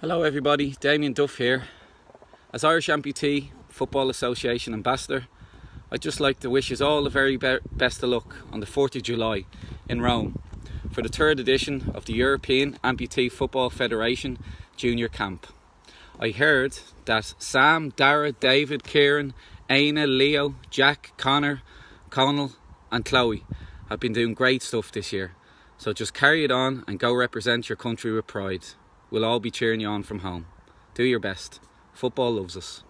Hello everybody, Damien Duff here. As Irish Amputee Football Association Ambassador, I'd just like to wish us all the very be best of luck on the 4th of July in Rome for the third edition of the European Amputee Football Federation Junior Camp. I heard that Sam, Dara, David, Kieran, Aina, Leo, Jack, Connor, Connell and Chloe have been doing great stuff this year. So just carry it on and go represent your country with pride. We'll all be cheering you on from home. Do your best. Football loves us.